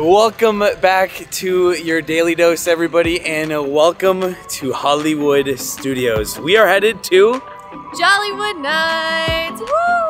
Welcome back to your daily dose, everybody, and welcome to Hollywood Studios. We are headed to Jollywood Nights! Woo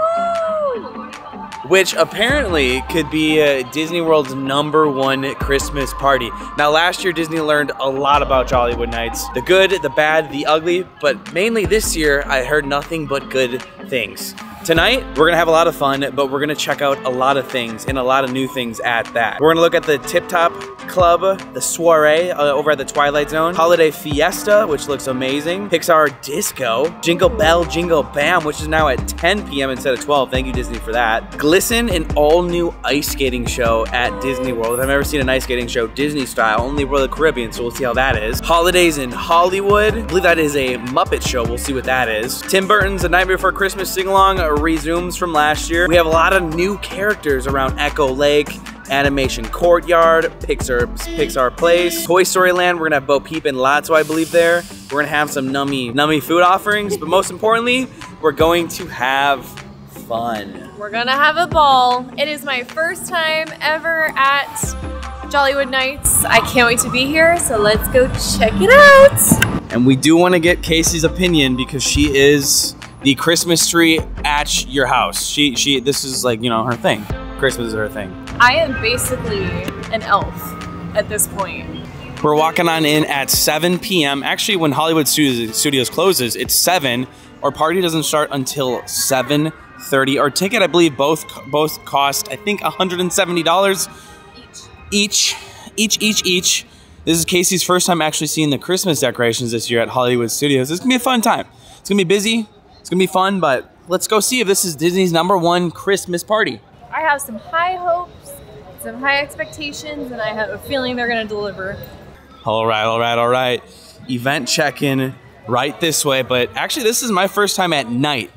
which apparently could be uh, Disney World's number one Christmas party. Now, last year Disney learned a lot about Jollywood Nights the good, the bad, the ugly, but mainly this year I heard nothing but good things. Tonight, we're gonna have a lot of fun, but we're gonna check out a lot of things and a lot of new things at that. We're gonna look at the Tip Top Club, the soiree uh, over at the Twilight Zone, Holiday Fiesta, which looks amazing, Pixar Disco, Jingle Bell Jingle Bam, which is now at 10 p.m. instead of 12. Thank you, Disney, for that. Glisten, an all new ice skating show at Disney World. I've never seen an ice skating show Disney style, only Royal Caribbean, so we'll see how that is. Holidays in Hollywood, I believe that is a Muppet show. We'll see what that is. Tim Burton's A Night Before Christmas sing along resumes from last year. We have a lot of new characters around Echo Lake, Animation Courtyard, Pixar Pixar Place, Toy Story Land. We're gonna have Bo Peep and Lotso, I believe, there. We're gonna have some nummy, nummy food offerings, but most importantly, we're going to have fun. We're gonna have a ball. It is my first time ever at Jollywood Nights. I can't wait to be here, so let's go check it out. And we do want to get Casey's opinion because she is the Christmas tree at your house. She she this is like, you know, her thing. Christmas is her thing. I am basically an elf at this point. We're walking on in at 7 p.m. Actually, when Hollywood Studios, Studios closes, it's 7. Our party doesn't start until 7:30. Our ticket, I believe, both both cost I think 170 dollars each. each, each, each, each. This is Casey's first time actually seeing the Christmas decorations this year at Hollywood Studios. It's gonna be a fun time. It's gonna be busy. It's gonna be fun, but let's go see if this is Disney's number one Christmas party. I have some high hopes, some high expectations, and I have a feeling they're gonna deliver. All right, all right, all right. Event check-in right this way, but actually this is my first time at night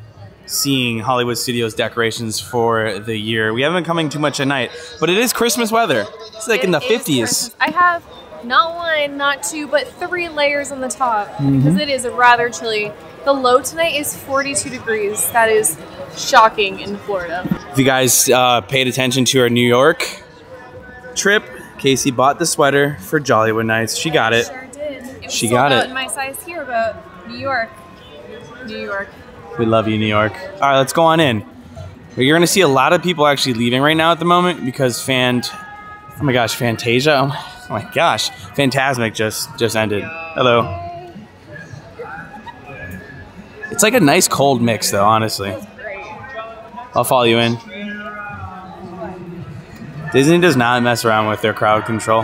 seeing Hollywood Studios decorations for the year. We haven't been coming too much at night, but it is Christmas weather. It's like It in the 50s. Christmas. I have not one, not two, but three layers on the top Mm-hmm. because it is rather chilly. The low tonight is 42 degrees. That is shocking in Florida. If you guys uh, paid attention to our New York trip, Casey bought the sweater for Jollywood Nights. She got it. Sure did. It was She got it. in my size here, but New York, New York. We love you, New York. All right, let's go on in. You're gonna see a lot of people actually leaving right now at the moment because Fant, oh my gosh, Fantasia, oh my, gosh, Fantasmic just just ended. Hello. It's like a nice cold mix though, honestly. I'll follow you in. Disney does not mess around with their crowd control.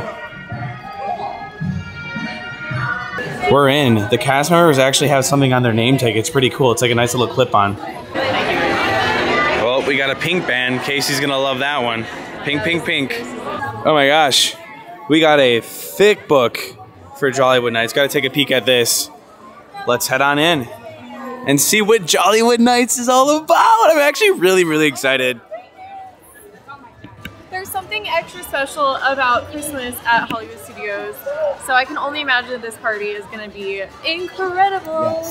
We're in. The cast members actually have something on their name tag. It's pretty cool. It's like a nice little clip on. Well, we got a pink band. Casey's gonna love that one. Pink, pink, pink. Oh my gosh. We got a thick book for Jollywood Nights. Gotta take a peek at this. Let's head on in and see what Jollywood Nights is all about. I'm actually really, really excited. There's something extra special about Christmas at Hollywood Studios, so I can only imagine that this party is going to be incredible.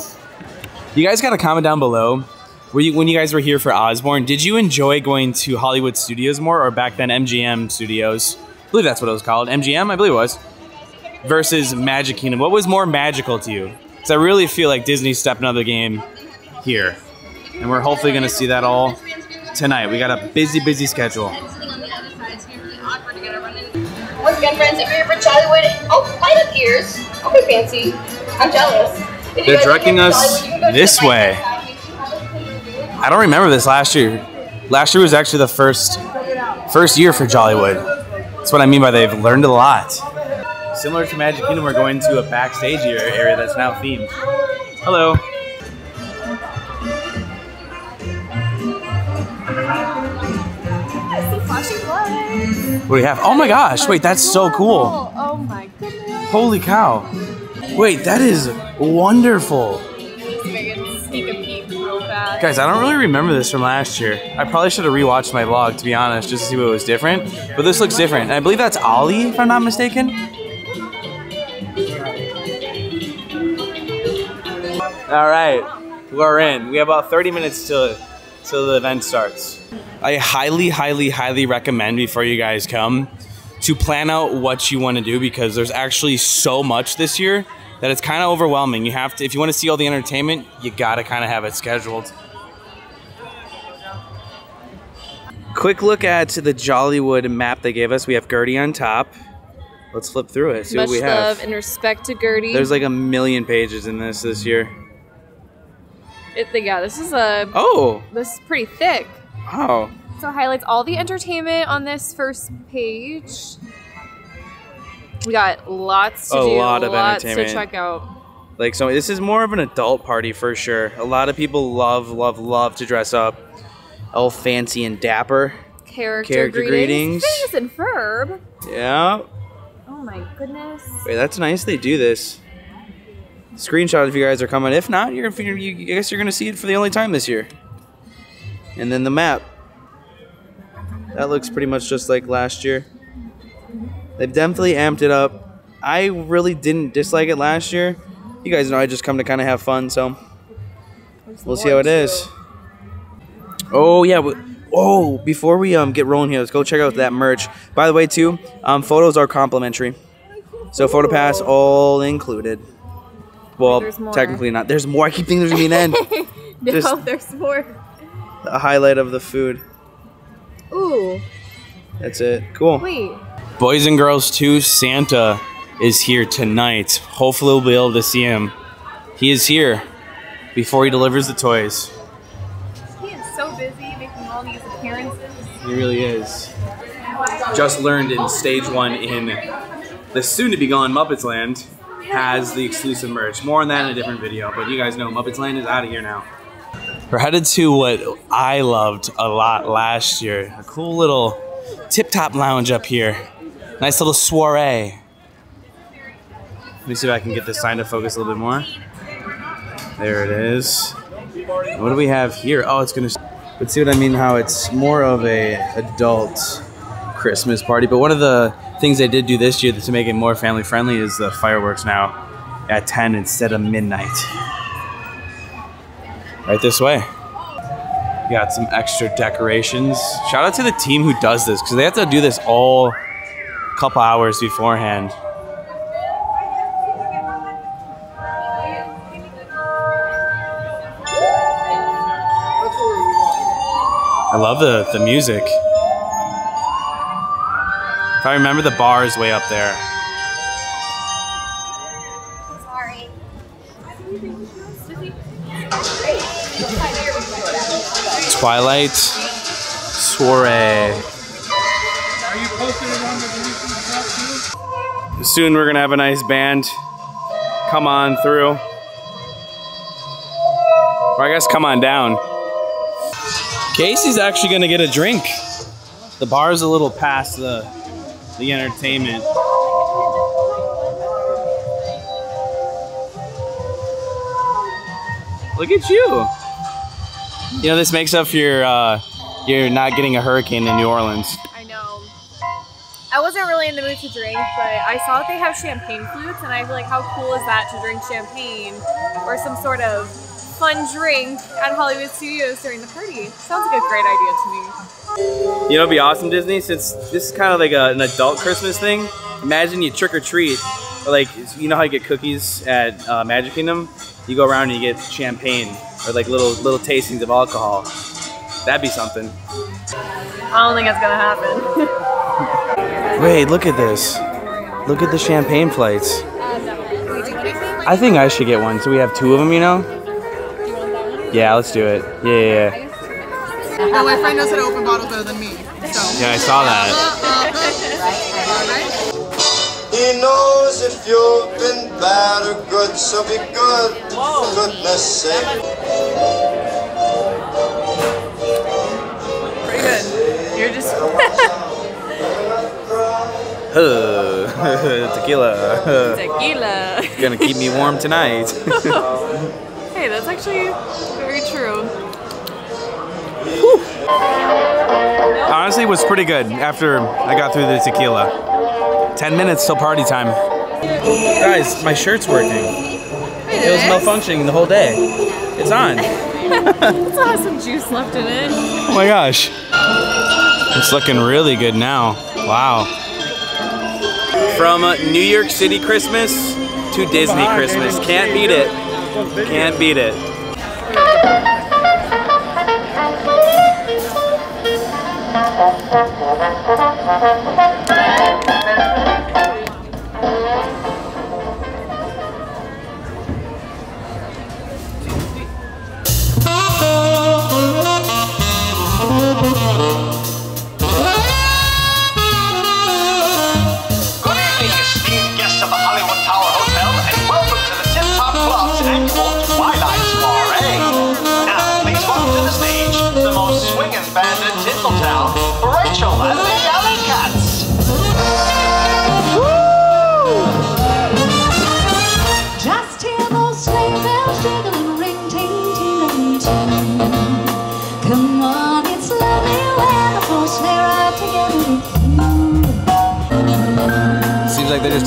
You guys got to comment down below. Were you, when you guys were here for Osborne, did you enjoy going to Hollywood Studios more or back then MGM Studios? I believe that's what it was called. MGM, I believe it was. Versus Magic Kingdom. What was more magical to you? Because I really feel like Disney's stepping up the game here. And we're hopefully going to see that all tonight. We got a busy, busy schedule. Once again, friends, if you're here for Jollywood, oh, light up ears. Okay, fancy. I'm jealous. If They're directing us Jollywood, you can go this way. I don't remember this last year. Last year was actually the first first year for Jollywood. That's what I mean by they've learned a lot. Similar to Magic Kingdom, we're going to a backstage area area that's now themed. Hello. I see flashing lights. What do you have? Oh my gosh! Wait, that's so cool. Oh my goodness. Holy cow! Wait, that is wonderful. Guys, I don't really remember this from last year. I probably should have rewatched my vlog to be honest, just to see what was different. But this looks different. And I believe that's Ollie, if I'm not mistaken. All right, we're in. We have about 30 minutes till till the event starts. I highly, highly, highly recommend before you guys come to plan out what you want to do because there's actually so much this year that it's kind of overwhelming. You have to, if you want to see all the entertainment, you gotta kind of have it scheduled. Quick look at the Jollywood map they gave us. We have Gertie on top. Let's flip through it. See Much what we have. love and respect to Gertie. There's like a million pages in this this year. it, yeah, this is a Oh, this is pretty thick. wow. So it highlights all the entertainment on this first page. We got lots to A do, lot of lots entertainment. to check out. Like so, this is more of an adult party for sure. A lot of people love, love, love to dress up, all fancy and dapper. Character, Character greetings. greetings. And Ferb. Yeah. Oh my goodness. Wait, that's nice. They do this. Screenshot if you guys are coming. If not, you're, you're you, I guess you're gonna see it for the only time this year. And then the map. That looks pretty much just like last year. They've definitely amped it up. I really didn't dislike it last year. You guys know I just come to kind of have fun, so we'll see how it is. Oh yeah. Oh, before we um get rolling here, let's go check out that merch. By the way, too, um, photos are complimentary. So photo pass all included. Well, technically not. There's more. I keep thinking there's gonna be an end. No, Just- there's more. A highlight of the food. Ooh, That's it. Cool. wait. Boys and Girls 2 Santa is here tonight. Hopefully, we'll be able to see him. He is here before he delivers the toys. Really is. Just learned in stage one in the soon to be gone Muppets Land has the exclusive merch. More on that in a different video, but you guys know Muppets Land is out of here now. We're headed to what I loved a lot last year. A cool little tip top lounge up here. Nice little soiree. Let me see if I can get this sign to focus a little bit more. There it is. What do we have here? Oh, it's gonna. But see what I mean? How it's more of a adult Christmas party. But one of the things they did do this year to make it more family friendly is the fireworks now at 10 instead of midnight. Right this way. Got some extra decorations. Shout out to the team who does this because they have to do this all couple hours beforehand. I love the, the music. If I remember, the bar is way up there. Sorry. Twilight Soiree. Soon we're gonna have a nice band come on through. Or I guess come on down. Casey's actually gonna get a drink. The bar's a little past the the entertainment. Look at you. You know, this makes up for your uh, you're not getting a hurricane in New Orleans. I know. I wasn't really in the mood to drink, but I saw that they have champagne flutes, and I feel like, how cool is that to drink champagne or some sort of fun drink at Hollywood Studios during the party? Sounds like a great idea to me. You know, it'd be awesome, Disney, since this is kind of like a, an adult Christmas thing. Imagine you trick or treat, or like you know how you get cookies at uh, Magic Kingdom. You go around and you get champagne or like little little tastings of alcohol. That'd be something. I don't think it's gonna happen. Wait, look at this. Look at the champagne flights. I think I should get one. So we have two of them, you know? Yeah, let's do it. Yeah, yeah, yeah. My boyfriend knows how to open bottles better than me. So. Yeah, I saw that. Uh, uh, uh. He knows if you've been bad or good, so be good. For goodness sake. Pretty good. You're just. Tequila. Tequila. Gonna keep me warm tonight. hey, that's actually very true. Honestly, it was pretty good after I got through the tequila. 10 minutes till party time. Guys, my shirt's working. It was malfunctioning the whole day. It's on. It still has some juice left in it. Oh my gosh. It's looking really good now. Wow. From uh, New York City Christmas to Disney Christmas. Can't beat it. Can't beat it. Good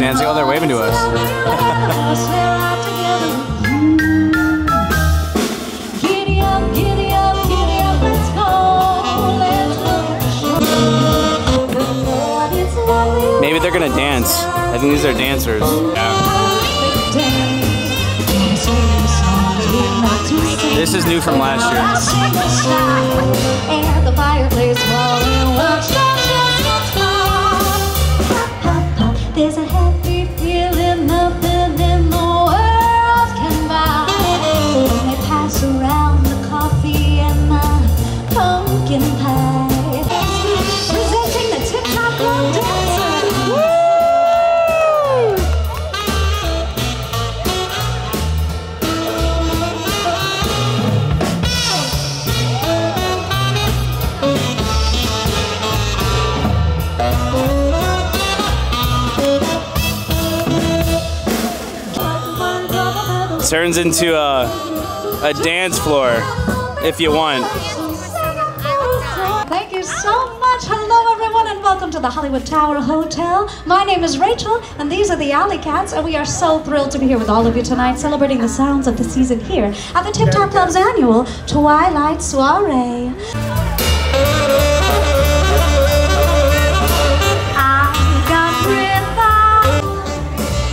dancing. Oh, they're waving to us. Maybe they're gonna dance. I think these are dancers. Yeah. This is new from last year. Turns into a, a dance floor if you want. Thank you so much. Hello, everyone, and welcome to the Hollywood Tower Hotel. My name is Rachel, and these are the Alley Cats, and we are so thrilled to be here with all of you tonight, celebrating the sounds of the season here at the Tip Top Club's annual Twilight Soiree.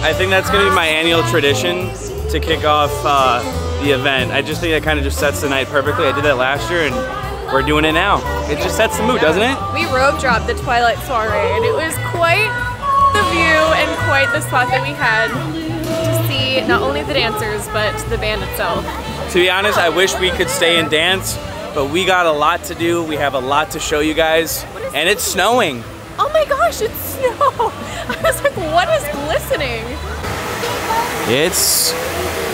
I. Think that's gonna be my annual tradition to kick off uh, the event. I just think that kind of just sets the night perfectly. I did that last year and we're doing it now. It just sets the mood, doesn't it? We rope dropped the Twilight Soiree, and it was quite the view and quite the spot that we had to see not only the dancers but the band itself. To be honest, I wish we could stay and dance, but we got a lot to do. We have a lot to show you guys, and it's snowing. Oh my gosh, it's snow! I was like, what is glistening? It's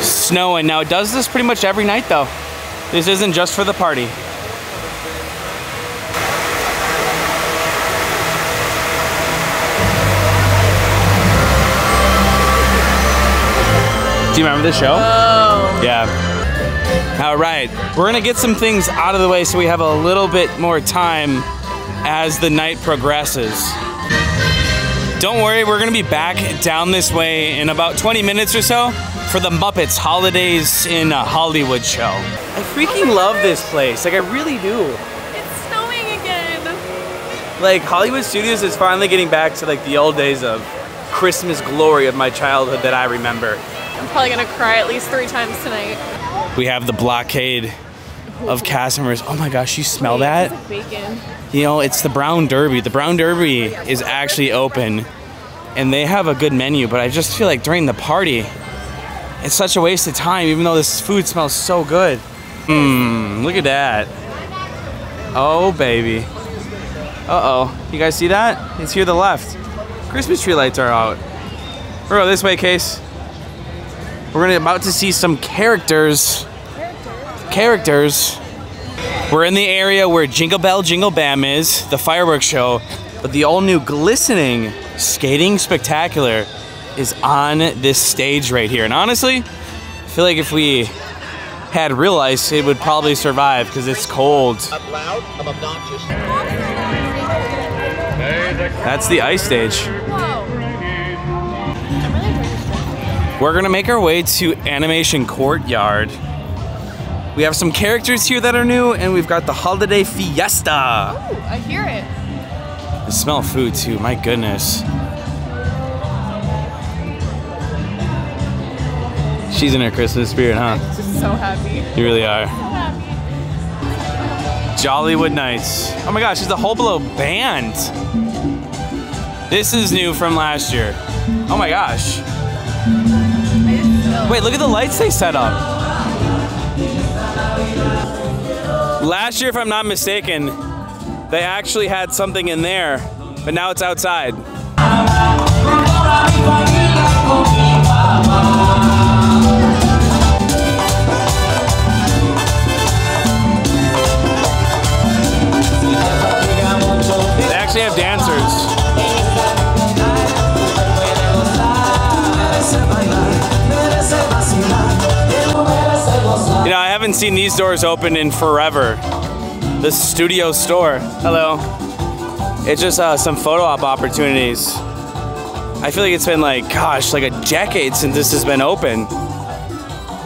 snowing. Now, it does this pretty much every night, though. This isn't just for the party. Do you remember the show? Oh. Yeah. All right, we're gonna get some things out of the way so we have a little bit more time as the night progresses. Don't worry, we're gonna be back down this way in about 20 minutes or so for the Muppets Holidays in a Hollywood show. I freaking love this place. Like, I really do. It's snowing again. Like, Hollywood Studios is finally getting back to like the old days of Christmas glory of my childhood that I remember. I'm probably gonna cry at least three times tonight. We have the blockade of cast members. Oh my gosh, you smell that? It's like bacon. You know, it's the Brown Derby. The Brown Derby is actually open and they have a good menu, but I just feel like during the party, it's such a waste of time, even though this food smells so good. Mmm, look at that. Oh, baby. Uh oh. You guys see that? It's here to the left. Christmas tree lights are out. We're going this way, Case. We're gonna about to see some characters. Characters. We're in the area where Jingle Bell Jingle Bam is, the fireworks show, but the all new glistening skating spectacular is on this stage right here. And honestly, I feel like if we had real ice, it would probably survive because it's cold. That's the ice stage. We're gonna make our way to Animation Courtyard. We have some characters here that are new, and we've got the Holiday Fiesta. Ooh, I hear it. The smell of food too, my goodness. She's in her Christmas spirit, huh? I'm just so happy. You really are. So happy. Jollywood Nights. Oh my gosh, it's the whole blow band. This is new from last year. Oh my gosh. Wait, look at the lights they set up. Last year, if I'm not mistaken, they actually had something in there, but now it's outside. They actually have dancers. You know, I haven't seen these doors open in forever. The studio store. Hello. It's just uh, some photo op opportunities. I feel like it's been like, gosh, like a decade since this has been open.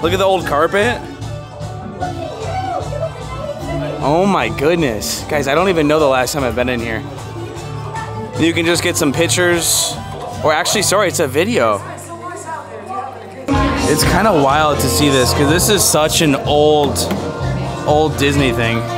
Look at the old carpet. Oh my goodness. Guys, I don't even know the last time I've been in here. You can just get some pictures. Or actually, sorry, it's a video. It's kind of wild to see this because this is such an old, old Disney thing.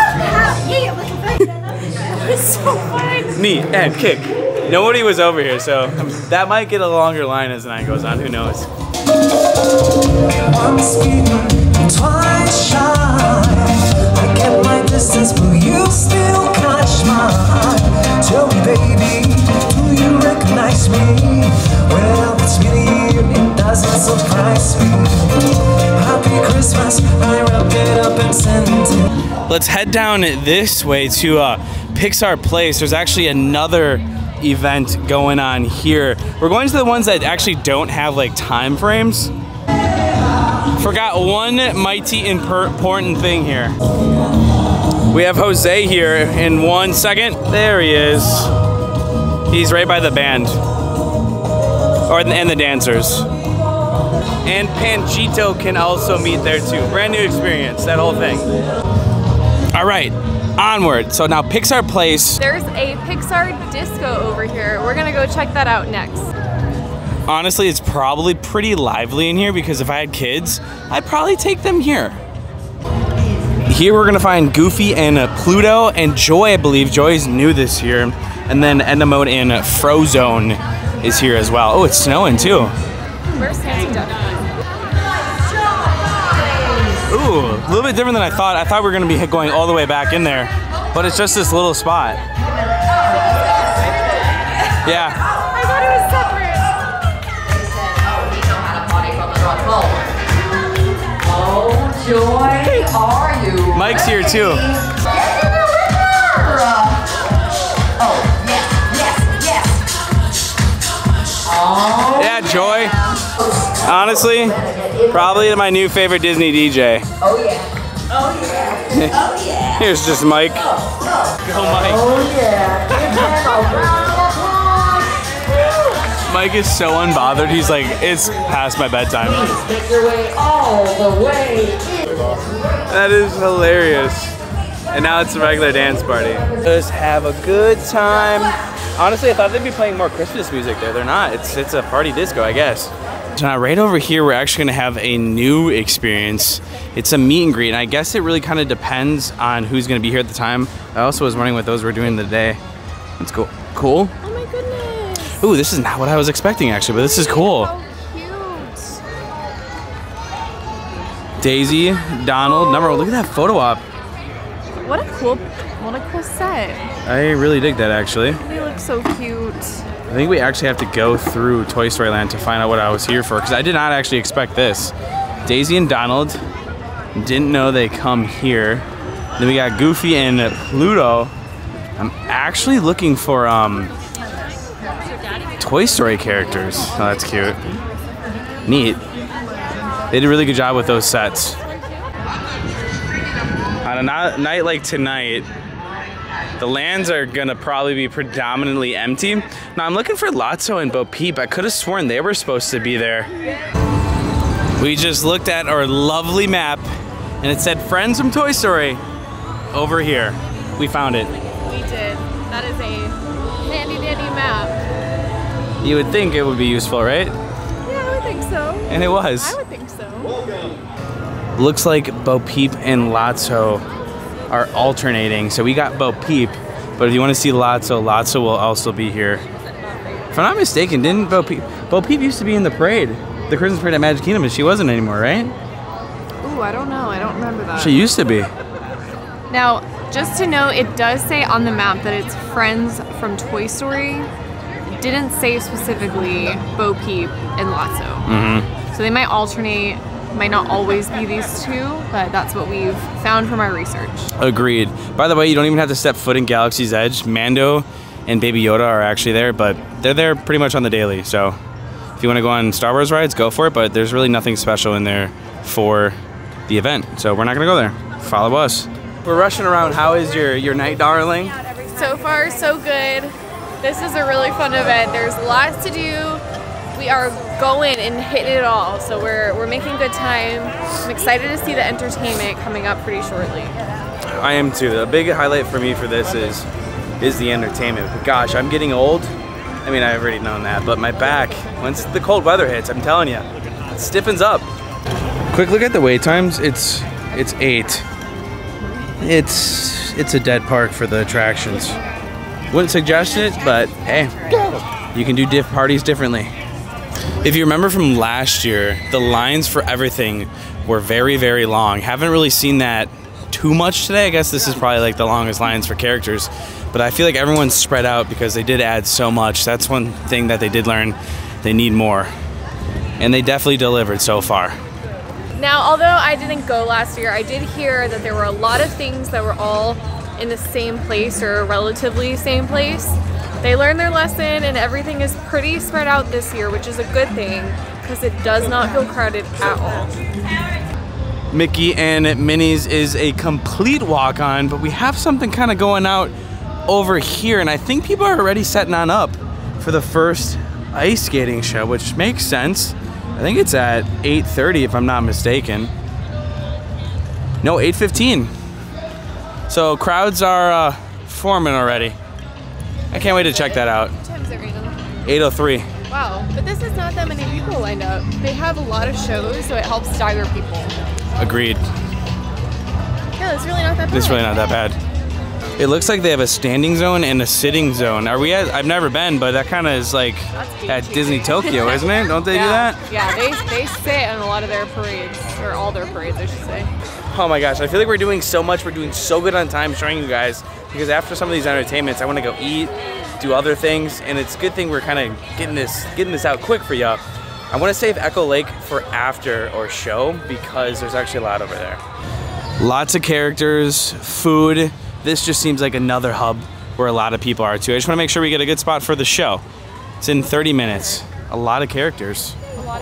Knee and kick. Nobody was over here, so that might get a longer line as the night goes on. Who knows? Once beaten, twice shy. I kept my distance, but you still catch my eye. Tell me, baby, do you recognize me? Well, it's really it doesn't surprise me. Happy Christmas, I wrapped it up and sent it. Let's head down this way to uh, Pixar Place. There's actually another event going on here. We're going to the ones that actually don't have like time frames. Forgot one mighty important thing here. We have Jose here in one second. There he is. He's right by the band. Or and the dancers. And Panchito can also meet there too. Brand new experience, that whole thing. All right, onward. So now Pixar Place. There's a Pixar disco over here. We're gonna go check that out next. Honestly, it's probably pretty lively in here because if I had kids, I'd probably take them here. Here we're gonna find Goofy and uh, Pluto and Joy, I believe. Joy is new this year. And then Edna Mode and Frozone is here as well. Oh, it's snowing too. Where's Duck? Little bit different than I thought. I thought we were gonna be going all the way back in there, but it's just this little spot. Yeah. I thought it was separate. Oh, Joy, are you? Mike's here too. Oh, yes, yes, yes. Oh, Yeah, Joy. Honestly, probably my new favorite Disney DJ. oh yeah. Oh yeah. Oh yeah. Oh, Here's just Mike. Go Mike. Oh yeah. Give him a round of applause. Mike is so unbothered. He's like, it's past my bedtime. Please your way all the way. That is hilarious. And now it's a regular dance party. Just have a good time. Honestly, I thought they'd be playing more Christmas music there. They're not. It's it's a party disco, I guess. So now right over here, we're actually gonna have a new experience. It's a meet and greet, and I guess it really kind of depends on who's gonna be here at the time. I also was wondering what those were doing today. That's cool. Cool. Oh my goodness. Ooh, this is not what I was expecting actually, but this is cool. How cute. Daisy, Donald, number. One. Look at that photo op. What a cool, what a cool set. I really dig that actually. They look so cute. I think we actually have to go through Toy Story Land to find out what I was here for because I did not actually expect this. Daisy and Donald didn't know they come here. Then we got Goofy and Pluto. I'm actually looking for um Toy Story characters. Oh, that's cute. Neat. They did a really good job with those sets. On a night like tonight, the lands are gonna probably be predominantly empty. Now I'm looking for Lotso and Bo Peep. I could have sworn they were supposed to be there. We just looked at our lovely map and it said Friends from Toy Story over here. We found it. We did. That is a handy dandy map. You would think it would be useful, right? Yeah, I would think so. And it was. I would think so. Looks like Bo Peep and Lotso are alternating. So we got Bo Peep, but if you want to see Lotso, Lotso will also be here. If I'm not mistaken, didn't Bo Peep Bo Peep used to be in the parade, the Christmas parade at Magic Kingdom, but she wasn't anymore, right? Ooh, I don't know. I don't remember that. She used to be. Now, just to know, it does say on the map that it's friends from Toy Story. It didn't say specifically Bo Peep and Lotso. Mm-hmm. So they might alternate, might not always be these two, but that's what we've found from our research. Agreed. By the way, you don't even have to step foot in Galaxy's Edge. Mando and Baby Yoda are actually there, but they're there pretty much on the daily. So if you want to go on Star Wars rides, go for it. But there's really nothing special in there for the event. So we're not gonna go there. Follow us. We're rushing around. How is your your night, darling? So far, so good. This is a really fun event. There's lots to do. We are going and hitting it all, so we're, we're making good time. I'm excited to see the entertainment coming up pretty shortly. I am too. The big highlight for me for this is is the entertainment. But gosh, I'm getting old. I mean, I've already known that, but my back, once the cold weather hits, I'm telling you, it stiffens up. Quick look at the wait times. It's it's eight. It's it's a dead park for the attractions. Wouldn't suggest it, but hey, you can do diff parties differently. If you remember from last year, the lines for everything were very, very long. Haven't really seen that too much today. I guess this is probably like the longest lines for characters, but I feel like everyone's spread out because they did add so much. That's one thing that they did learn. They need more. And they definitely delivered so far. Now, although I didn't go last year, I did hear that there were a lot of things that were all in the same place or relatively same place. They learned their lesson and everything is pretty spread out this year, which is a good thing because it does not feel crowded at all. Mickey and Minnie's is a complete walk on, but we have something kind of going out over here, and I think people are already setting on up for the first ice skating show, which makes sense. I think it's at 8:30 if I'm not mistaken. No, 8:15. So crowds are uh, forming already. I can't wait to check that out. What time is it right now? 8:03. Wow, but this is not that many people lined up. They have a lot of shows, so it helps stagger people. Agreed. Yeah, it's really not that bad. It's really not that bad. It looks like they have a standing zone and a sitting zone. Are we at? I've never been, but that kind of is like at Disney Tokyo, isn't it? Don't they yeah. do that? Yeah, they, they sit on a lot of their parades, or all their parades, I should say. Oh my gosh, I feel like we're doing so much. We're doing so good on time showing you guys because after some of these entertainments, I want to go eat, do other things, and it's a good thing we're kind of getting this getting this out quick for y'all. I want to save Echo Lake for after or show because there's actually a lot over there. Lots of characters, food. This just seems like another hub where a lot of people are too. I just want to make sure we get a good spot for the show. It's in 30 minutes. A lot of characters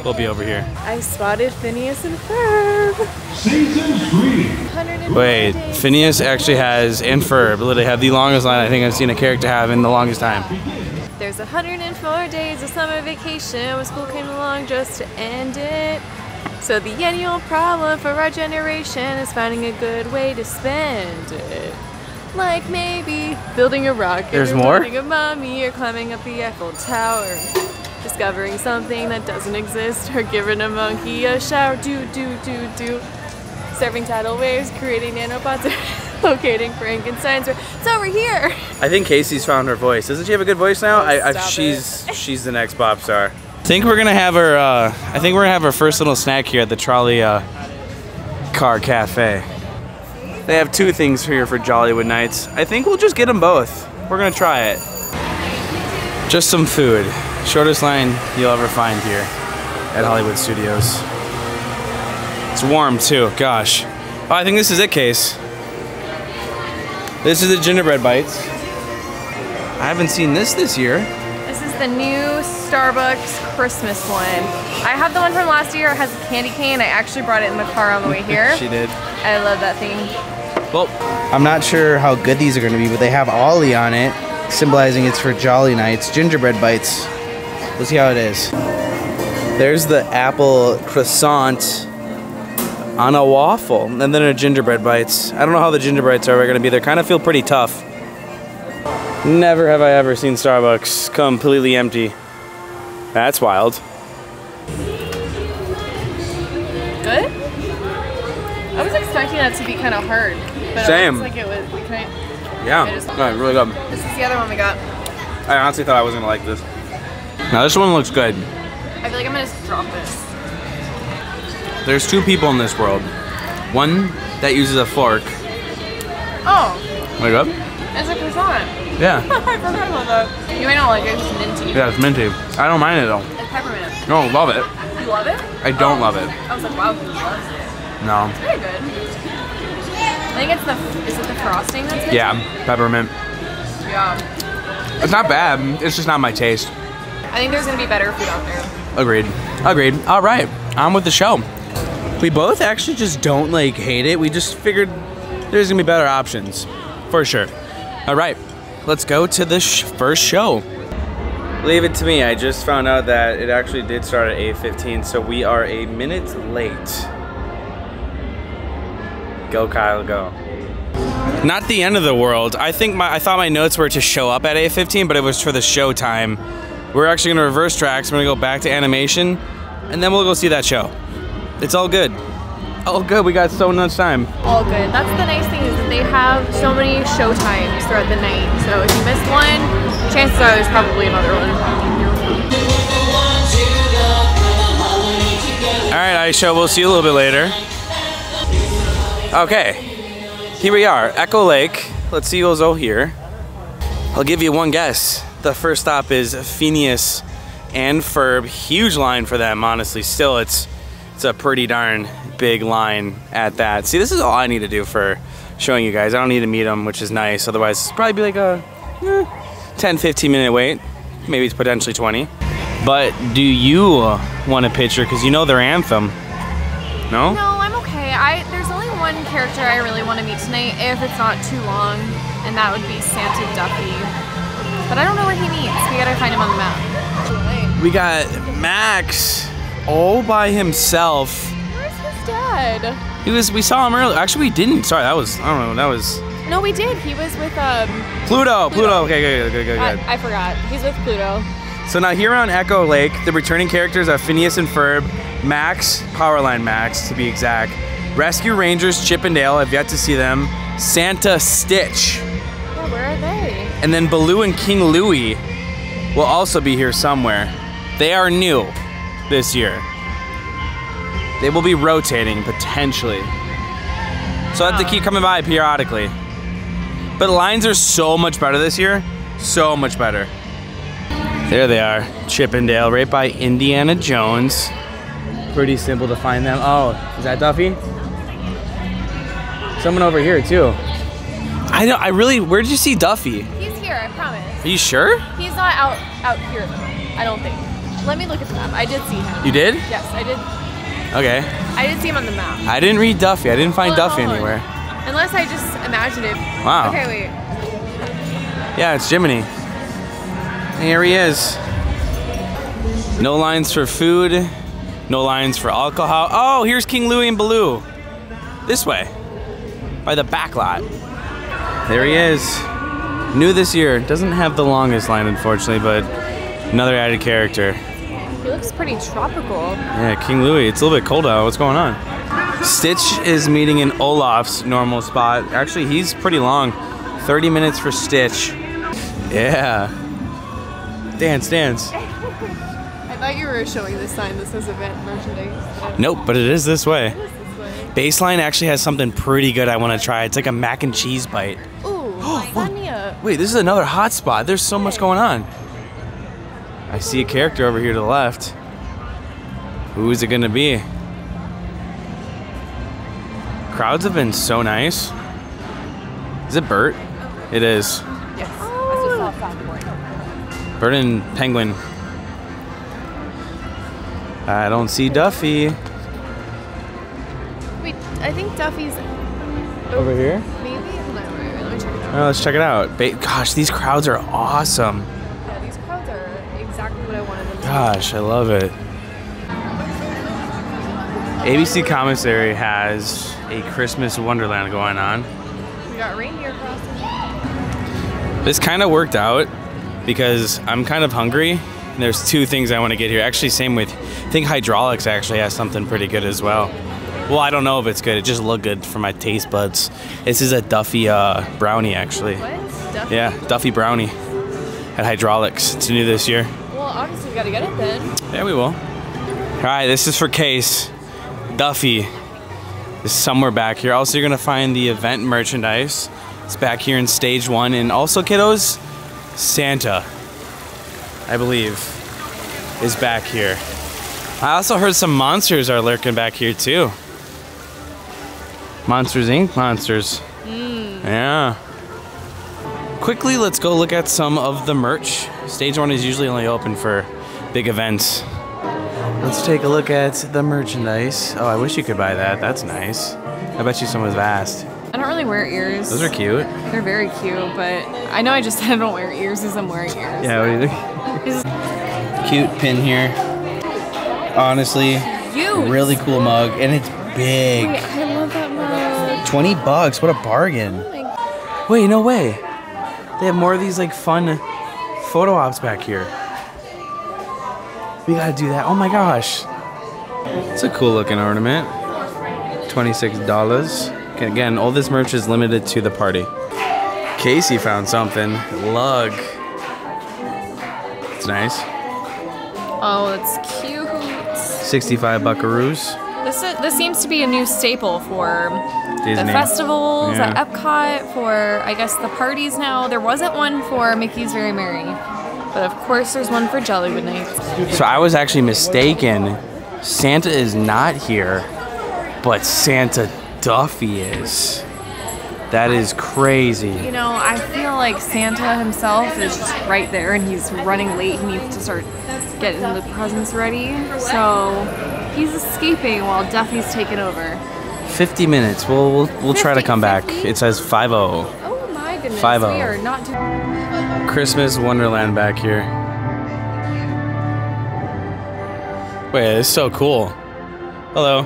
will be over here. I spotted Phineas and Ferb. Season three. Wait, Phineas actually has and Ferb literally have the longest line I think I've seen a character have in the longest time. There's 104 days of summer vacation when school came along just to end it. So the annual problem for our generation is finding a good way to spend it. Like maybe building a rocket, There's or more? building a mummy, or climbing up the Eiffel Tower. Discovering something that doesn't exist, or giving a monkey a shower. Do do do do. Surfing tidal waves, creating nanobots, locating Frankenstein's. It's over here. I think Casey's found her voice. Doesn't she have a good voice now? I, I, Stop she's she's the next pop star. I think we're gonna have her. Uh, I think we're gonna have our first little snack here at the Trolley uh, Car Cafe. They have two things here for Jollywood Nights. I think we'll just get them both. We're gonna try it. Just some food. Shortest line you'll ever find here at Hollywood Studios. It's warm too. Gosh. Oh, I think this is it, Case. This is the gingerbread bites. I haven't seen this this year. This is the new Starbucks Christmas one. I have the one from last year. It has a candy cane. I actually brought it in the car on the way here. She did. I love that thing. Well, I'm not sure how good these are going to be, but they have Ollie on it, symbolizing it's for Jolly Nights. Gingerbread bites. We'll see how it is. There's the apple croissant on a waffle, and then a gingerbread bites. I don't know how the gingerbreads are going to be. They kind of feel pretty tough. Never have I ever seen Starbucks completely empty. That's wild. Good? I was expecting that to be kind of hard. But Same. it like it was. We couldn't. Yeah, I just- really good. This is the other one we got. I honestly thought I wasn't gonna like this. Now this one looks good. I feel like I'm gonna drop this. There's two people in this world. One that uses a fork. Oh, Wake up. it's a croissant. Yeah. I forgot about that. You might not like it. It's minty. Yeah, it's minty. I don't mind it though. It's peppermint. No, love it. You love it? I don't oh. love it. I was like, wow, he loves it. No. Very good. I think it's the. Is it the frosting that's minty? Yeah, peppermint. Yeah. It's not bad. It's just not my taste. I think there's gonna be better food out there. Agreed. Agreed. All right, on with the show. We both actually just don't like hate it. We just figured there's gonna be better options, for sure. All right, let's go to the sh- first show. Leave it to me. I just found out that it actually did start at 8:15, so we are a minute late. Go Kyle, go. Not the end of the world. I think my I thought my notes were to show up at 8:15, but it was for the show time. We're actually gonna reverse tracks. We're gonna go back to animation, and then we'll go see that show. It's all good. All good. We got so much time. All good. That's the nice thing is that they have so many show times throughout the night. So if you miss one, chances are there's probably another one. All right, Aisha. We'll see you a little bit later. Okay, here we are, Echo Lake. Let's see who's all here. I'll give you one guess. The first stop is Phineas and Ferb. Huge line for them, honestly. Still, it's it's a pretty darn big line at that. See, this is all I need to do for showing you guys. I don't need to meet them, which is nice. Otherwise, it's probably be like a eh, 10, 15 minute wait. Maybe it's potentially 20. But do you want a picture? Because you know their anthem. No? No, I'm okay. I there's only one character I really want to meet tonight if it's not too long, and that would be Santa Duffy. But I don't know where he meets. We gotta find him on the map. We got Max all by himself. Where's his dad? He was. We saw him earlier. Actually, we didn't. Sorry, that was. I don't know. That was No, we did. He was with um. Pluto. Pluto. Okay, good, good, good, good. I, I forgot. He's with Pluto. So now here on Echo Lake, the returning characters are Phineas and Ferb, Max, Powerline Max to be exact, Rescue Rangers Chip and Dale. I've yet to see them. Santa Stitch, Yeah, where are they? And then Baloo and King Louie will also be here somewhere. They are new this year. They will be rotating potentially. So I have to keep coming by periodically. But lines are so much better this year. So much better. There they are. Chip and Dale, right by Indiana Jones. Pretty simple to find them. Oh, is that Duffy? Someone over here too. I don't. I really. Where did you see Duffy? Here. I promise. Are you sure? He's not out out here. I don't think. Let me look at the map. I did see him. You did? Yes, I did. Okay. I didn't see him on the map. I didn't read Duffy. I didn't find Hold Duffy on. anywhere. Unless I just imagined it. Wow. Okay, wait. Yeah, it's Jiminy. Here he is. No lines for food. No lines for alcohol. Oh, here's King Louie and Baloo. This way. By the back lot. There he is. New this year. Doesn't have the longest line, unfortunately, but another added character. He looks pretty tropical. Yeah, King Louie. It's a little bit cold out. What's going on? Stitch is meeting in Olaf's normal spot. Actually, he's pretty long. 30 minutes for Stitch. Yeah. Dance, dance. I thought you were showing this sign that says event merchandise. but Nope, but it is this way. it is this way. Baseline actually has something pretty good I want to try. It's like a mac and cheese bite. Ooh, sign me up. Wait, this is another hot spot. There's so much going on. I see a character over here to the left. Who is it going to be? Crowds have been so nice. Is it Bert? It is. Yes. Oh. Bert and Penguin. I don't see Duffy. Wait, I think Duffy's Over here? Maybe Oh, let's check it out. Gosh, these crowds are awesome. Yeah, these crowds are exactly what I wanted them to be. Gosh, I love it. ABC Commissary has a Christmas Wonderland going on. We got reindeer crossing. This kind of worked out because I'm kind of hungry. And there's two things I want to get here. Actually, same with, I think Hydraulics actually has something pretty good as well. Well, I don't know if it's good. It just looked good for my taste buds. This is a Duffy uh, brownie, actually. What? Duffy? Yeah, Duffy brownie at Hydraulics. It's new this year. Well, obviously we gotta get it then. Yeah, we will. All right, this is for Case. Duffy is somewhere back here. Also, you're gonna find the event merchandise. It's back here in stage one. And also, kiddos, Santa, I believe, is back here. I also heard some monsters are lurking back here too. Monsters Inc. monsters. Hmm. Yeah. Quickly, let's go look at some of the merch. Stage one is usually only open for big events. Let's take a look at the merchandise. Oh, I wish you could buy that. That's nice. I bet you someone's vast. I don't really wear ears. Those are cute. They're very cute, but I know I just said I don't wear ears because I'm wearing ears. Yeah, what do you think? Cute pin here. Honestly, really cool mug, and it's big. Wait, 20 bucks. What a bargain. Oh my Wait, no way. They have more of these like fun photo ops back here. We gotta do that. Oh my gosh. It's a cool looking ornament. $26. Okay, Again, all this merch is limited to the party. Casey found something. Lug. It's nice. Oh, it's cute. 65 buckaroos. This is, this seems to be a new staple for Disney. the festivals Yeah. at Epcot, for I guess the parties now. There wasn't one for Mickey's Very Merry, but of course there's one for Jollywood Nights. So I was actually mistaken. Santa is not here, but Santa Duffy is. That is crazy. You know, I feel like Santa himself is just right there and he's running late. He needs to start getting the presents ready. So he's escaping while Duffy's taking over. 50 minutes. We'll we'll, we'll try to 50, come back. It says 50. Oh my goodness. Five oh. we are not doing Christmas Wonderland back here. Wait, it's so cool. Hello.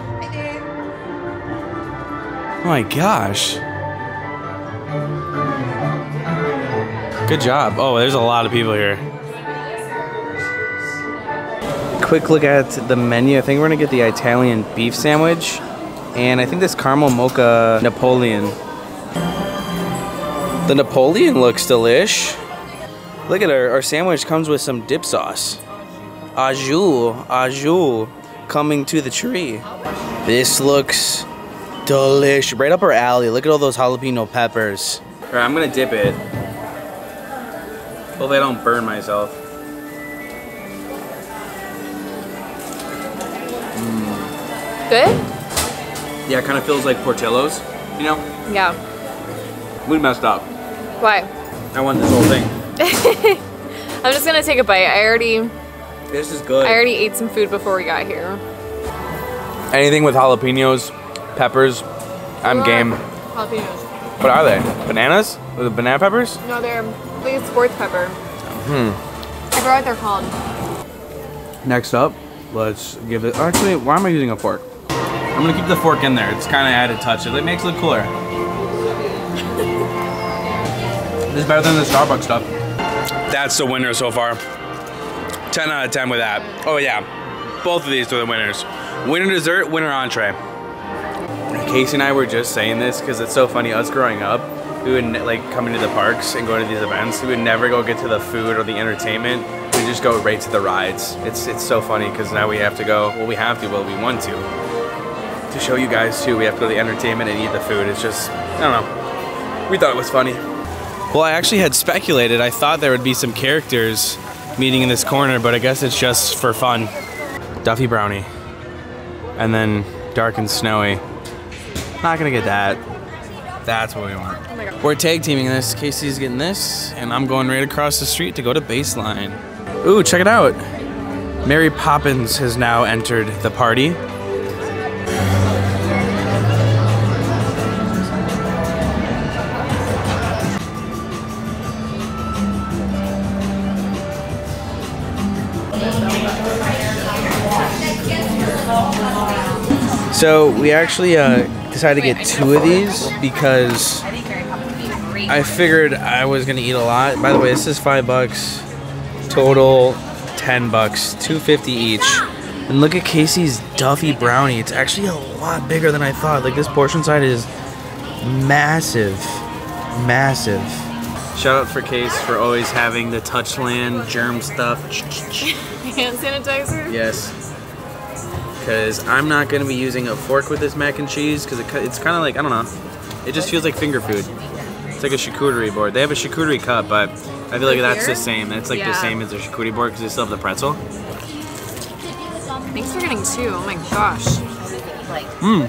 Oh my gosh. Good job. Oh, there's a lot of people here. Quick look at the menu. I think we're gonna get the Italian beef sandwich, and I think this caramel mocha Napoleon. The Napoleon looks delish. Look at our, our sandwich comes with some dip sauce. Au jus, au jus, coming to the tree. This looks delish. Right up our alley. Look at all those jalapeno peppers. All right, I'm gonna dip it. Hopefully I don't burn myself. good. Yeah, it kind of feels like Portillo's, you know? Yeah. We messed up. Why? I want this whole thing. I'm just gonna take a bite. I already This is good. I already ate some food before we got here. Anything with jalapenos, peppers, I'm game. Jalapenos. What are they? Bananas? With the banana peppers? No, they're I think it's sports pepper. Hmm. I forgot what they're called. Next up, let's give it. Actually, why am I using a fork? I'm gonna keep the fork in there. It's kind of added touch. It makes it look cooler. this is better than the Starbucks stuff. That's the winner so far. 10 out of 10 with that. Oh yeah, both of these are the winners. Winner dessert, winner entree. Casey and I were just saying this because it's so funny. Us growing up, we would like come into the parks and go to these events. We would never go get to the food or the entertainment. We just go right to the rides. It's it's so funny because now we have to go. Well, we have to. Well, we want to. To show you guys too, we have to go to the entertainment and eat the food. It's just I don't know. We thought it was funny. Well, I actually had speculated. I thought there would be some characters meeting in this corner, but I guess it's just for fun. Duffy Brownie. And then dark and snowy. Not gonna get that. That's what we want. Oh. We're tag teaming this. Casey's getting this, and I'm going right across the street to go to baseline. Ooh, check it out. Mary Poppins has now entered the party. So we actually uh, decided to get two of these because I figured I was gonna eat a lot. By the way, this is five bucks total, ten bucks, two fifty each. And look at Casey's Duffy brownie. It's actually a lot bigger than I thought. Like this portion size is massive, massive. Shout out for Case for always having the Touchland germ stuff. Hand sanitizer? Yes. Because I'm not going to be using a fork with this mac and cheese because it, it's kind of like, I don't know. It just feels like finger food. It's like a charcuterie board. They have a charcuterie cup, but I feel like Like that's here? the same. It's like the same as their charcuterie board because they still have the pretzel. Thanks for getting two. Oh my gosh. Mmm.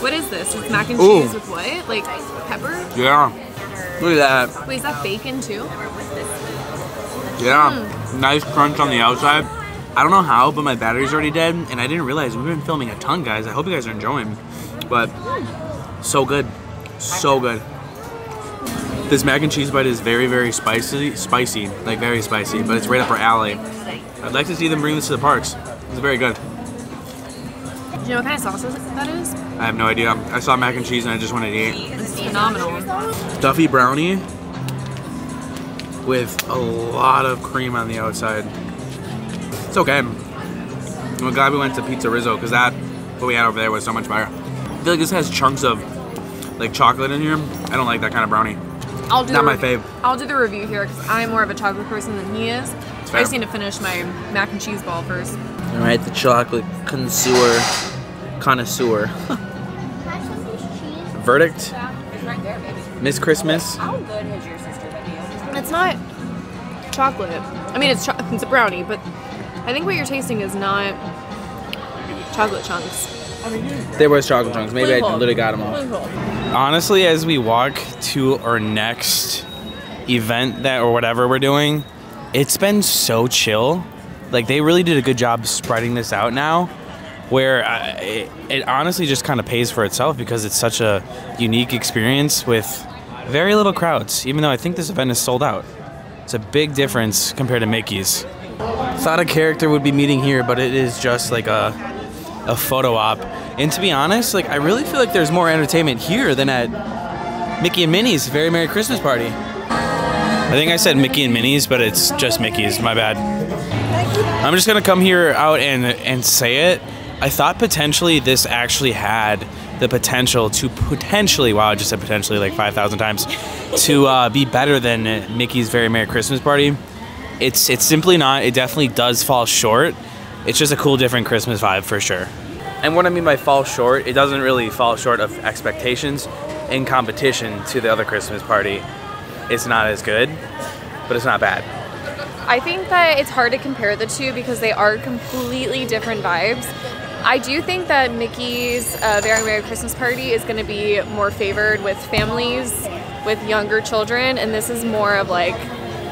What is this? It's mac and Ooh. cheese with what? Like pepper? Yeah. Look at that. Wait, is that bacon too? Yeah. Nice crunch on the outside. I don't know how, but my battery's already dead, and I didn't realize we've been filming a ton, guys. I hope you guys are enjoying. But so good, so good. This mac and cheese bite is very, very spicy, spicy, like very spicy, but it's right up our alley. I'd like to see them bring this to the parks. It's very good. Do you know what kind of sauce that is? I have no idea. I saw mac and cheese and I just wanted to eat. It's phenomenal. Duffy brownie with a lot of cream on the outside. It's okay. I'm glad we went to PizzeRizzo because that, what we had over there was so much better. I feel like this has chunks of like chocolate in here. I don't like that kind of brownie. I'll do Not the my fave. I'll do the review here because I'm more of a chocolate person than he is. fair. I just need to finish my mac and cheese ball first. All right, the chocolate connoisseur. Connoisseur. Verdict? Miss Christmas? How good has your sister been? It's not chocolate. I mean, it's cho- it's a brownie, but I think what you're tasting is not chocolate chunks. There was chocolate chunks. Maybe I Really literally got them all. Honestly, as we walk to our next event that or whatever we're doing, it's been so chill. Like they really did a good job spreading this out now, where uh, it, it honestly just kind of pays for itself because it's such a unique experience with very little crowds. Even though I think this event is sold out, it's a big difference compared to Mickey's. Thought a character would be meeting here, but it is just like a a photo op. And to be honest, like I really feel like there's more entertainment here than at Mickey and Minnie's Very Merry Christmas Party. I think I said Mickey and Minnie's, but it's just Mickey's. My bad. I'm just gonna come here out and and say it. I thought potentially this actually had the potential to potentially, wow, I just said potentially like 5,000 times, to uh, be better than Mickey's Very Merry Christmas Party. It's it's simply not. It definitely does fall short. It's just a cool, different Christmas vibe for sure. And what I mean by fall short, it doesn't really fall short of expectations. In competition to the other Christmas party, it's not as good, but it's not bad. I think that it's hard to compare the two because they are completely different vibes. I do think that Mickey's uh, Very Merry Christmas Party is going to be more favored with families, with younger children, and this is more of like,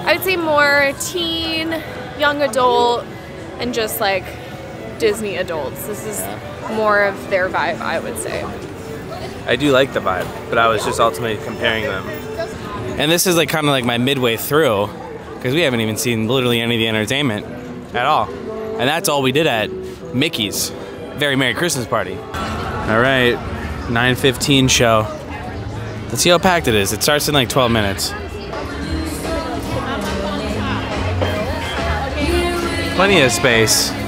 I would say more teen, young adult, and just like Disney adults. This is more of their vibe, I would say. I do like the vibe, but I was just ultimately comparing them. And this is like kind of like my midway through, because we haven't even seen literally any of the entertainment at all. And that's all we did at Mickey's Very Merry Christmas Party. All right, 9:15 show. Let's see how packed it is. It starts in like 12 minutes. Plenty of space.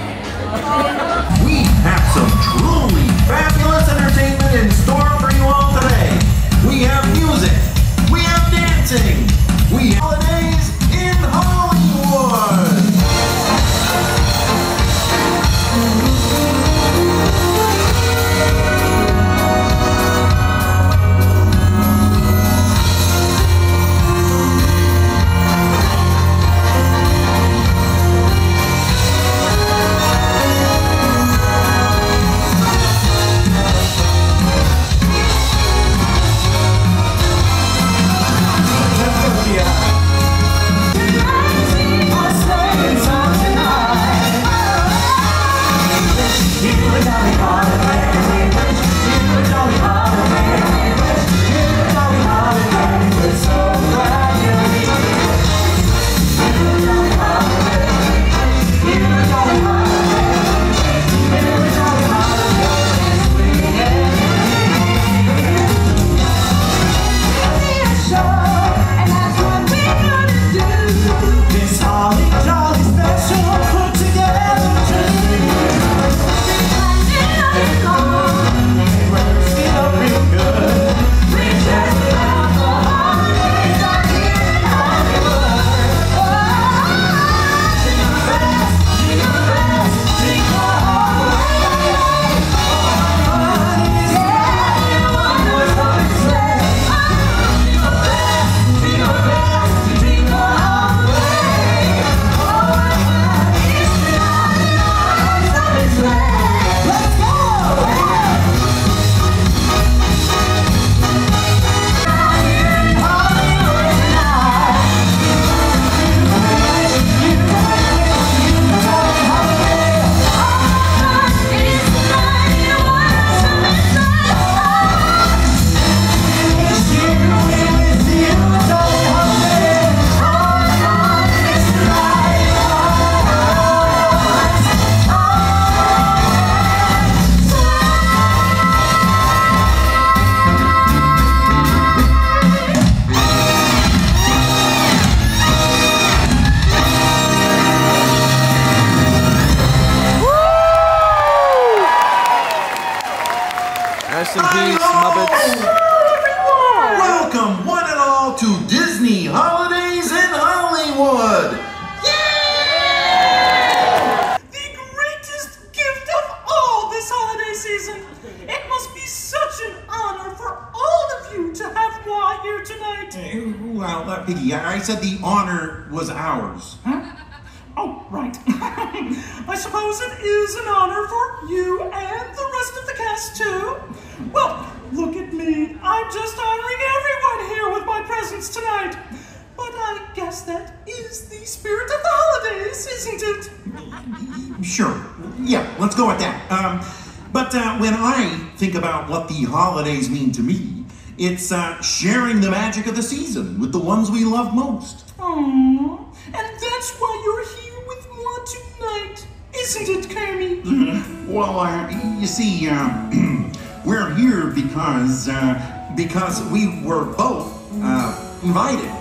It's uh, sharing the magic of the season with the ones we love most. Aww. And that's why you're here with moi tonight, isn't it, Kermie? Well, uh, you see, uh, we're here because uh, because we were both uh, invited.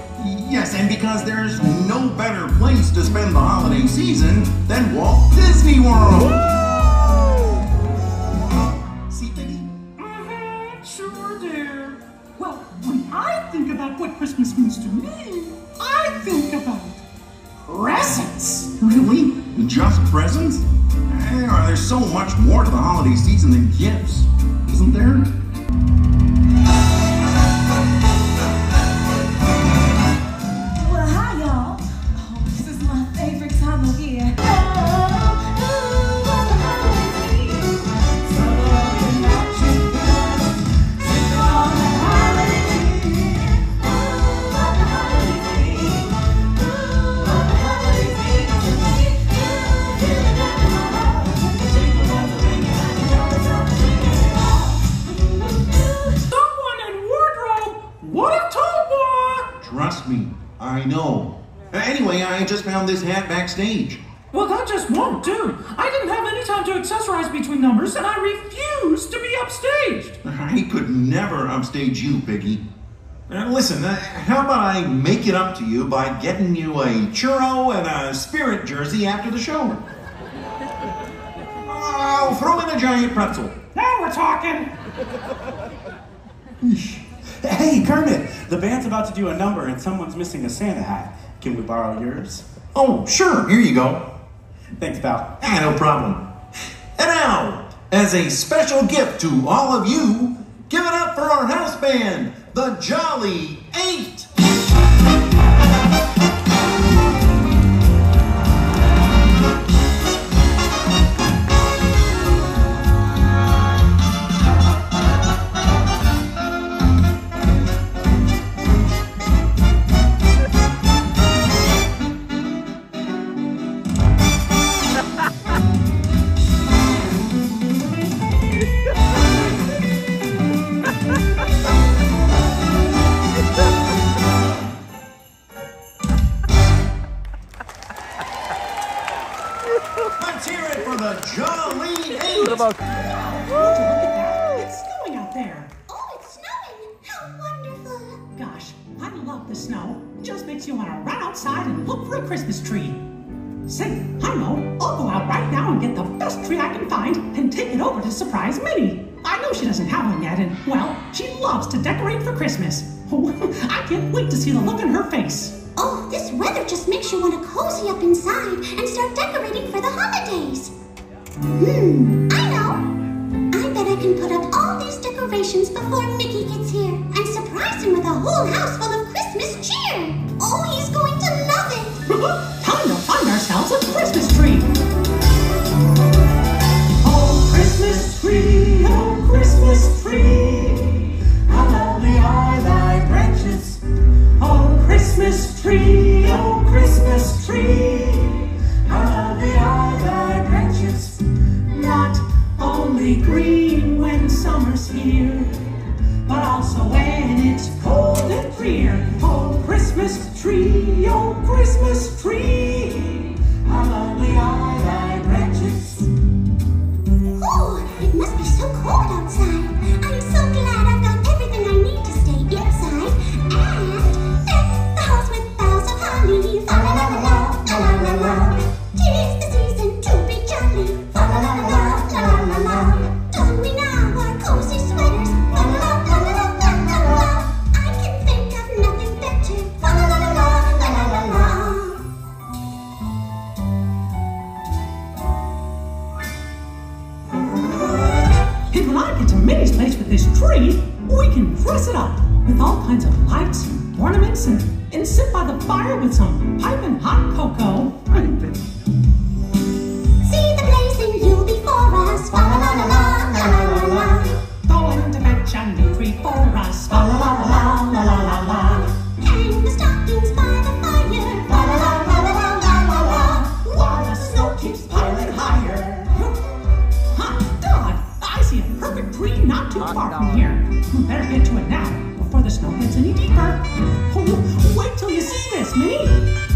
Yes, and because there's no better place to spend the holiday season than Walt Disney World. Backstage. Well, that just won't do. I didn't have any time to accessorize between numbers, and I refuse to be upstaged. I could never upstage you, Piggy. Uh, listen, uh, how about I make it up to you by getting you a churro and a spirit jersey after the show? I'll throw in a giant pretzel. Now we're talking. Hey, Kermit, the band's about to do a number and someone's missing a Santa hat. Can we borrow yours? Oh, sure, here you go. Thanks, pal. Ah, no problem. And now, as a special gift to all of you, give it up for our house band, the Jolly Eight. I know she doesn't have one yet, and well, she loves to decorate for Christmas. I can't wait to see the look on her face. Oh, this weather just makes you want to cozy up inside and start decorating for the holidays. Hmm, I know. I bet I can put up all these decorations before Mickey gets here and surprise him with a whole house full of Christmas cheer. Oh, he's going to love it. Time to find ourselves a Christmas tree. Oh, Christmas tree, oh, Christmas tree. How lovely are thy branches. Oh, Christmas tree, oh, Christmas tree. How lovely are thy branches. Not only green when summer's here, but also when it's cold and drear. Oh, Christmas tree, oh, Christmas tree. How lovely are free, we can dress it up with all kinds of lights and ornaments and, and sit by the fire with some piping hot cocoa. Piping. far from here. Better get to it now, before the snow gets any deeper. Oh, wait till you see this, Minnie!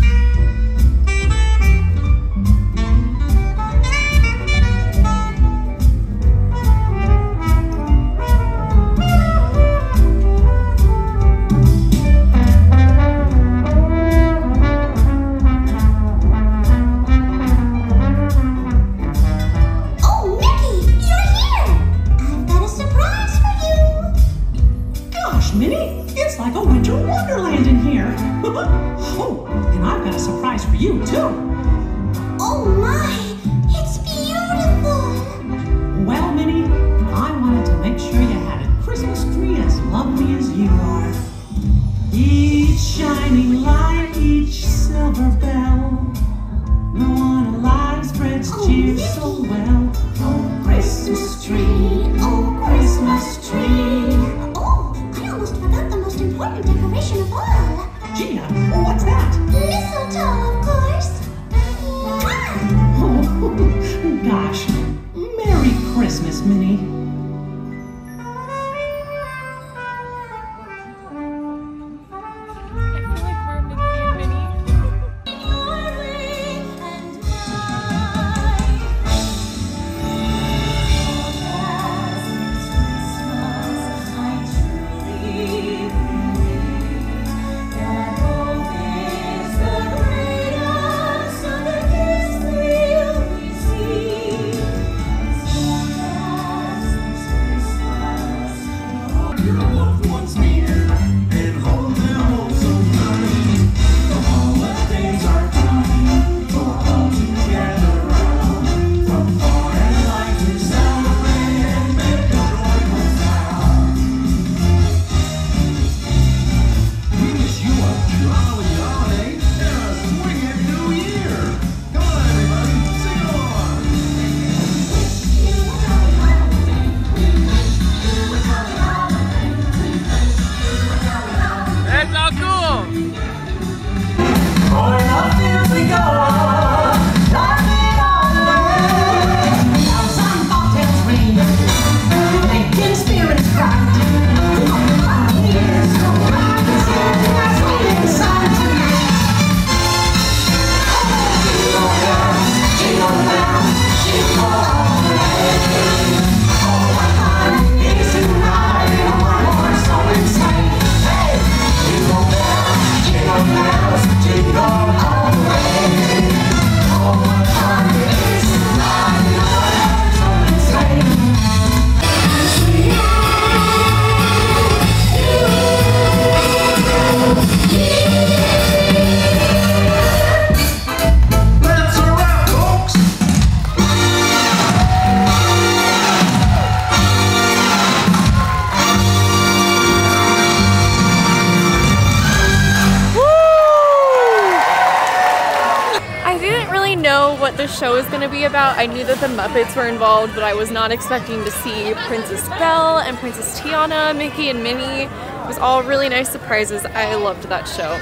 Bits were involved, but I was not expecting to see Princess Belle and Princess Tiana, Mickey and Minnie. It was all really nice surprises. I loved that show.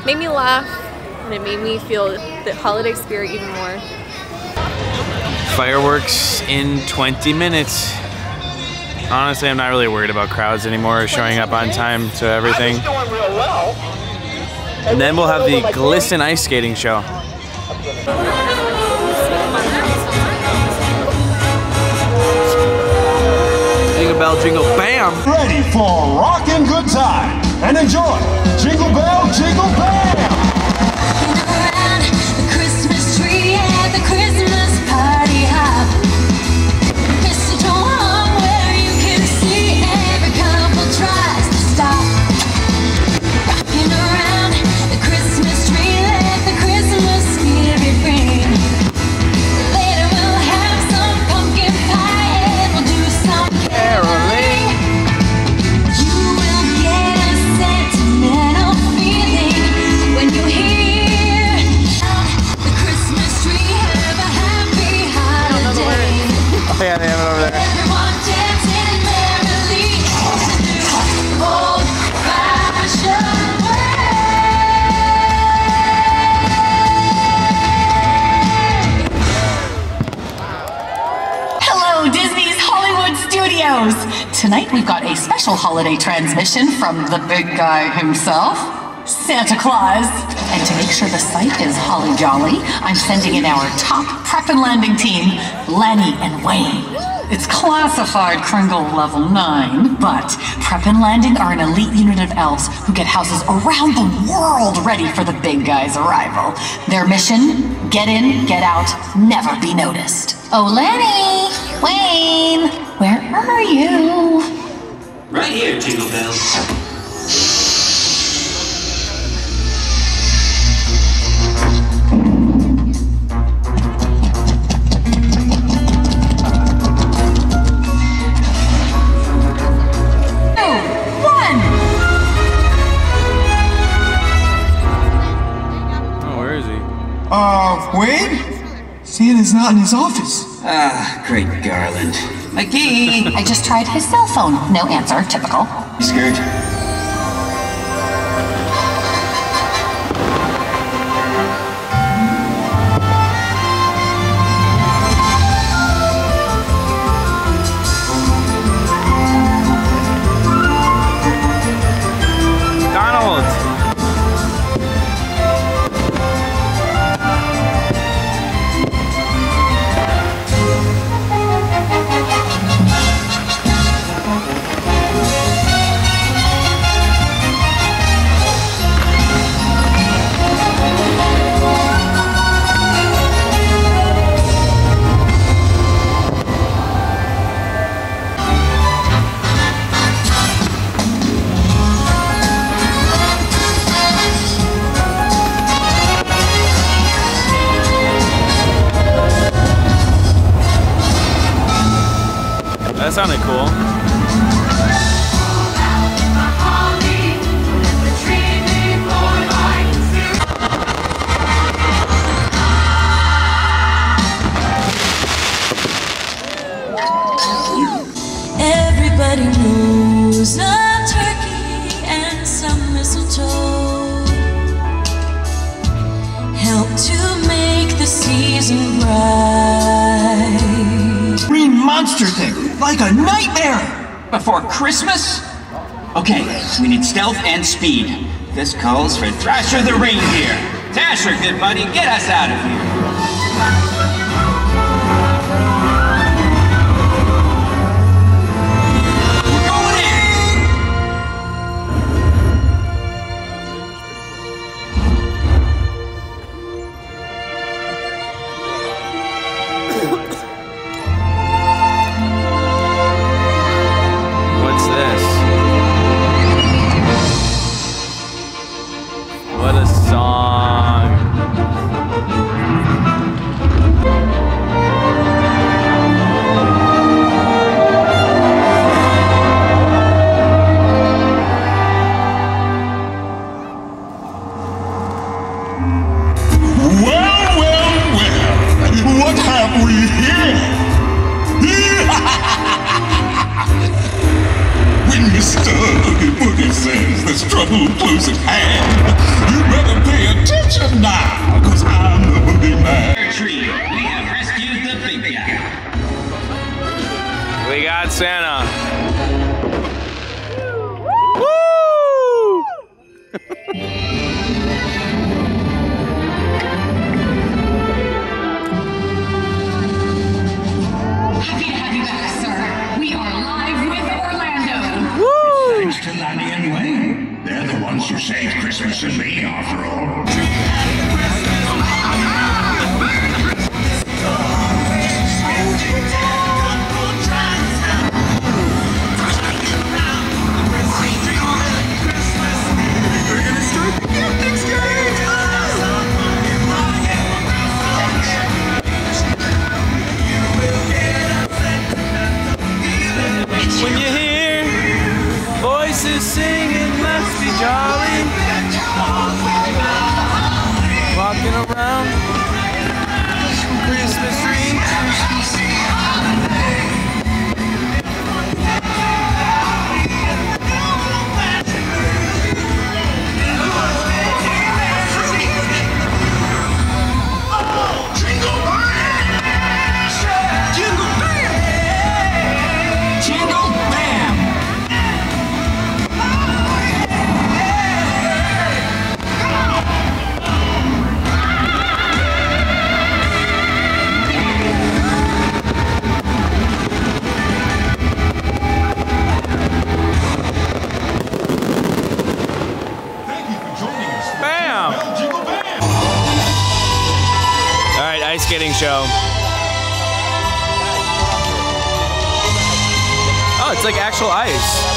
It made me laugh, and it made me feel the holiday spirit even more. Fireworks in 20 minutes. Honestly, I'm not really worried about crowds anymore showing up on time to everything. And then we'll have the Glisten ice skating show. jingle, bam! Ready for rockin' good time and enjoy transmission from the big guy himself, Santa Claus. And to make sure the site is holly jolly, I'm sending in our top prep and landing team, Lanny and Wayne. It's classified Kringle level 9, but Prep and Landing are an elite unit of elves who get houses around the world ready for the big guy's arrival. Their mission get in, get out, never be noticed. Oh, Lanny! Wayne! Where are you? Right here, Jingle Bells. Two, one! Oh, where is he? Uh, Wade? Santa's not in his office. Ah, great Garland. McGee! I just tried his cell phone. No answer. Typical. Skirt. Donald! This calls for Dasher the reindeer. Dasher, good buddy, get what have we here? when Mr. Oogie Boogie says there's trouble close at hand, you better pay attention now, cause I'm the boogeyman. Tree, we have rescued the big guy. We got Santa. Christmas and me, after show. Oh, it's like actual ice.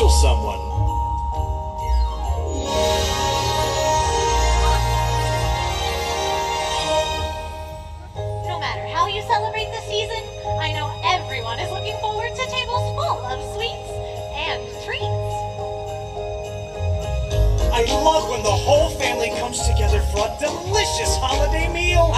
special someone. No matter how you celebrate the season, I know everyone is looking forward to tables full of sweets and treats. I love when the whole family comes together for a delicious holiday meal.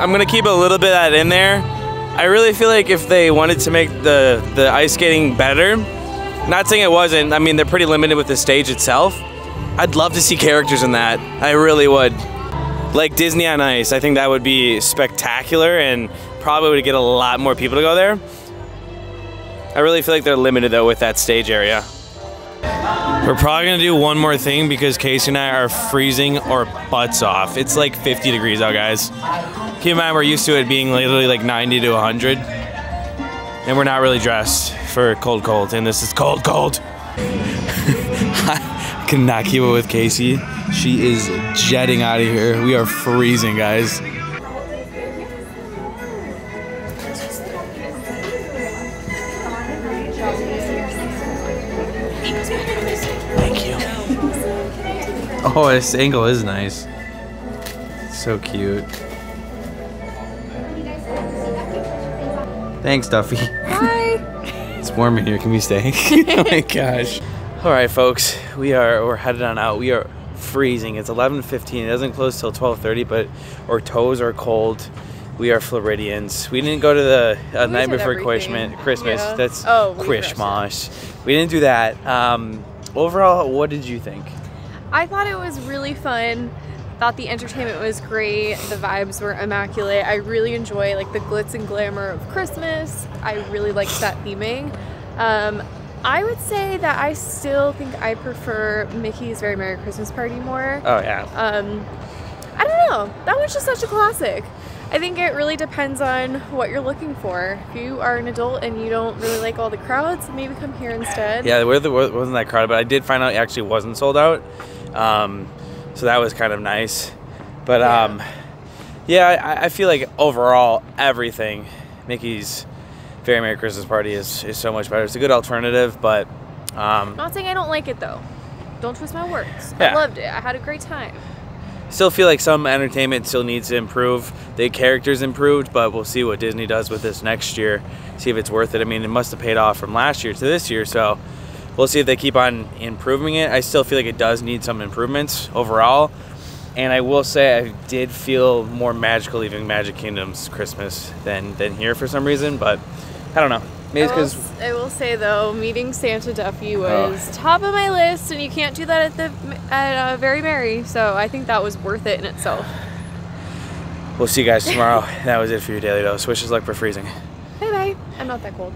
I'm gonna keep a little bit of that in there. I really feel like if they wanted to make the the ice skating better, not saying it wasn't. I mean, they're pretty limited with the stage itself. I'd love to see characters in that. I really would. Like Disney on Ice, I think that would be spectacular and probably would get a lot more people to go there. I really feel like they're limited though with that stage area. We're probably gonna do one more thing because Casey and I are freezing our butts off. It's like 50 degrees out, guys. Keep in mind we're used to it being literally like 90 to 100, and we're not really dressed for cold, cold, and this is cold, cold. I cannot keep it with Casey. She is jetting out of here. We are freezing, guys. Oh, this angle is nice. So cute. Thanks, Duffy. Hi. It's warm in here. Can we stay? oh my gosh. All right, folks. We are we're headed on out. We are freezing. It's 11:15. It doesn't close till 12:30, but our toes are cold. We are Floridians. We didn't go to the uh, night before everything. Christmas. Yeah. That's Oh, Christmas. We didn't do that. Um, overall, what did you think? I thought it was really fun. Thought the entertainment was great. The vibes were immaculate. I really enjoy like the glitz and glamour of Christmas. I really liked that theming. Um, I would say that I still think I prefer Mickey's Very Merry Christmas Party more. Oh yeah. Um, I don't know. That was just such a classic. I think it really depends on what you're looking for. If you are an adult and you don't really like all the crowds, maybe come here instead. Yeah, the, wasn't that crowded, but I did find out it actually wasn't sold out. Um, so that was kind of nice. But um, yeah, I, I feel like overall everything, Mickey's Very Merry Christmas Party is, is so much better. It's a good alternative, but um, Not saying I don't like it though. Don't twist my words. Yeah. I loved it. I had a great time. still feel like some entertainment still needs to improve. The characters improved, but we'll see what Disney does with this next year. See if it's worth it. I mean, it must have paid off from last year to this year, so we'll see if they keep on improving it. I still feel like it does need some improvements overall. And I will say I did feel more magical leaving Magic Kingdom's Christmas than than here for some reason, but I don't know. Maybe I because s- I will say though, meeting Santa Duffy Oh. was top of my list, and you can't do that at the at uh, Very Merry. So I think that was worth it in itself. we'll see you guys tomorrow. that was it for your daily dose. Wish us luck for freezing. Bye bye. I'm not that cold.